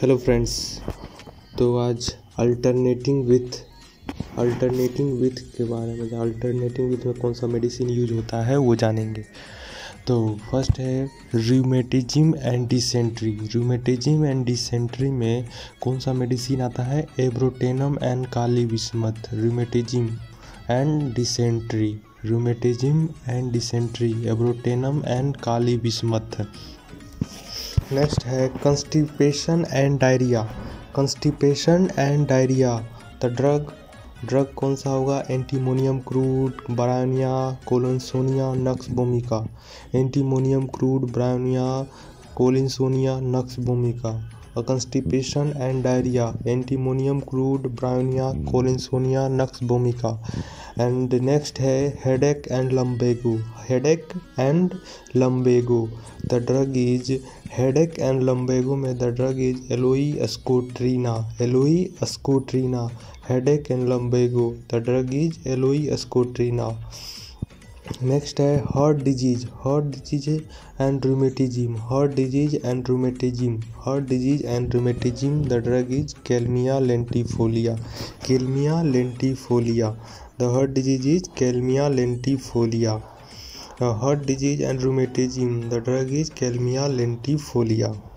Hello friends तो आज alternating with alternating with के बारे में अल्टरनेटिंग विथ में कौन सा मेडिसिन यूज़ होता है, वो जानेंगे। तो फ़र्स्ट है rheumatism and dysentery rheumatism and dysentery में कौन सा मेडिसिन आता है? एब्रोटेनम एंड काली विस्मत rheumatism and dysentery rheumatism and dysentery abrotanum and काली विस्मत नेक्स्ट है constipation and diarrhoea constipation and diarrhoea the drug drug कौन सा होगा? Antimonium crude bryonia collinsonia nux vomica. Antimonium crude bryonia collinsonia nux vomica. Constipation and diarrhoea antimonium crude bryonia collinsonia nux vomica and next है headache and lumbago headache and lumbago the drug is headache and lumbago में the drug is aloe socotrina aloe socotrina headache and lumbago the drug is aloe socotrina next है heart disease heart disease and rheumatism heart disease and rheumatism heart disease and rheumatism the drug is kalmia latifolia kalmia latifolia the heart disease is kalmia latifolia heart disease and rheumatism. The drug is calmia lentifolia.